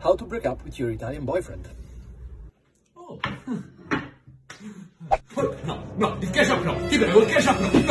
how to break up with your Italian boyfriend. Oh. no, no, get up, no, ti prego, get up, no, no.